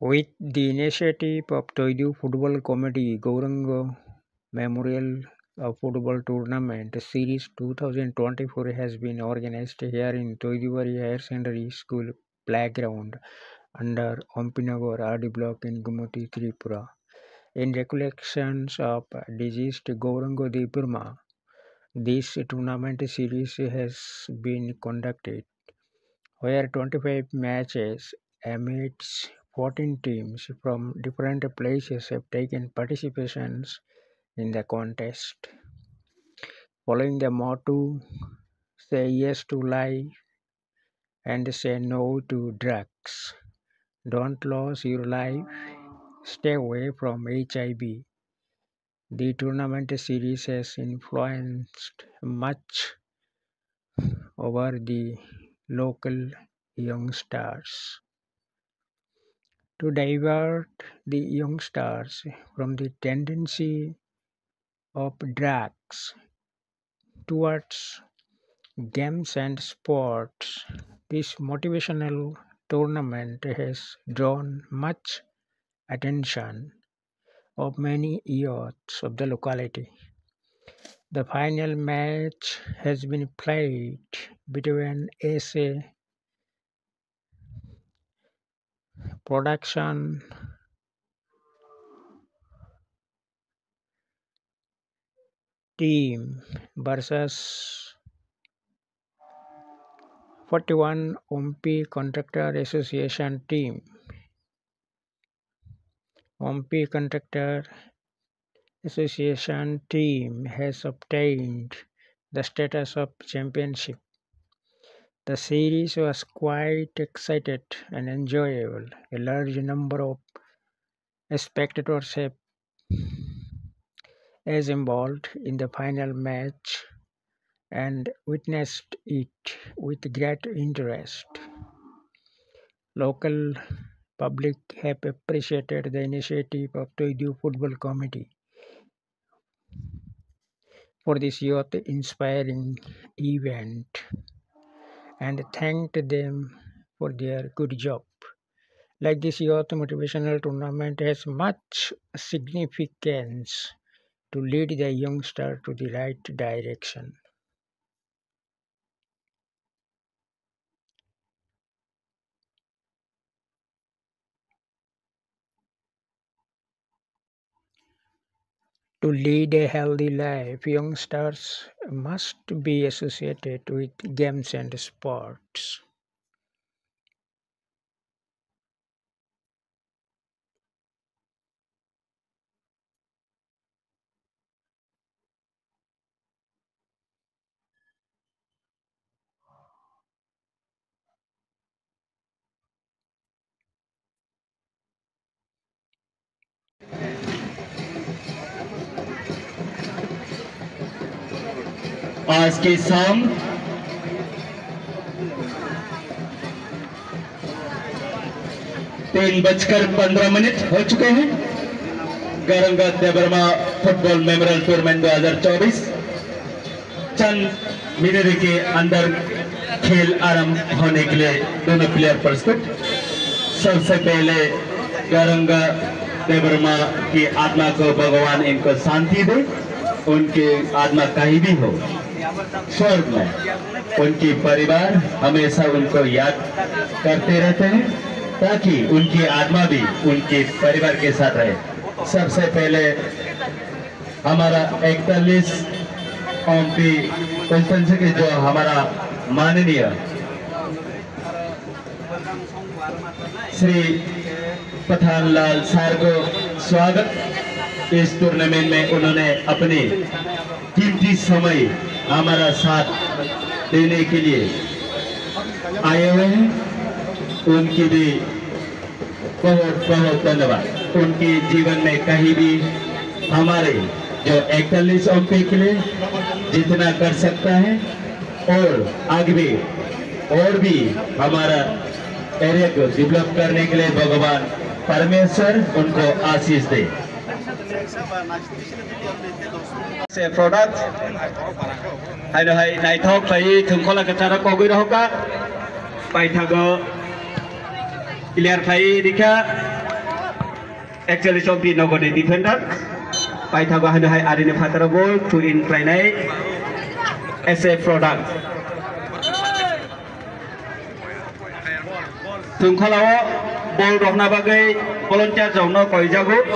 With the initiative of Twidu Football Committee, Gouranga Memorial Football Tournament Series 2024 has been organized here in Twidubari Higher Secondary School playground under Ompinagar RD block in Gomati, Tripura. In recollections of deceased Gouranga Debbarma, this tournament series has been conducted where 25 matches amidst 14 teams from different places have taken participations in the contest. Following the motto, say yes to life and say no to drugs. Don't lose your life. Stay away from HIV. The tournament series has influenced much over the local youngsters to divert the youngsters from the tendency of drugs towards games and sports. This motivational tournament has drawn much attention of many youths of the locality. The final match has been played between SA Production team versus 41 Ompi Contractor Association team. Ompi Contractor Association team has obtained the status of championship. The series was quite excited and enjoyable. A large number of spectators have involved in the final match and witnessed it with great interest. Local public have appreciated the initiative of the Twidu Football Committee for this youth inspiring event and thanked them for their good job. Like this youth motivational tournament has much significance to lead the youngster to the right direction. To lead a healthy life, youngsters must be associated with games and sports. आज की शाम तीन बजकर पंद्रह minute हो चुके हैं। Garanga Debbarma football memorial tournament 2024 चंद मिनट के अंदर खेल आरंभ होने के लिए दोनों प्लेयर प्रस्तुत। सबसे पहले गरंगा देवर्मा की आत्मा को भगवान इनको शांति दे। उनके आत्मा कहीं भी हो। स्वर्ग में। उनकी परिवार हमेशा उनको याद करते रहते हैं, ताकि उनकी आत्मा भी उनके परिवार के साथ रहे। सबसे पहले हमारा इकतालीस ओमपी कॉन्फ्रेंस के जो हमारा माननीय श्री पठानलाल सार को स्वागत इस टूर्नामेंट में उन्होंने अपने कीमती समय हमारा साथ देने के लिए आए हुए हैं। उनकी भी बहुत बहुत धन्यवाद। उनके जीवन में कहीं भी हमारे जो इकतालीस ओम्पे के लिए जितना कर सकता है और आगे भी, और भी हमारा एरिया को डेवलप करने के लिए भगवान परमेश्वर उनको आशीष दे। se product hay là hay này thôi phải thường có là cái cha nó có cái đó không cả bài thằng gờ clear phải đi kia actually trong pin nó có để defender bài thằng gờ hay là hay arin phải thằng ball to incline này as a product thường có là ball đó là bao cái volunteer giống nó coi ra group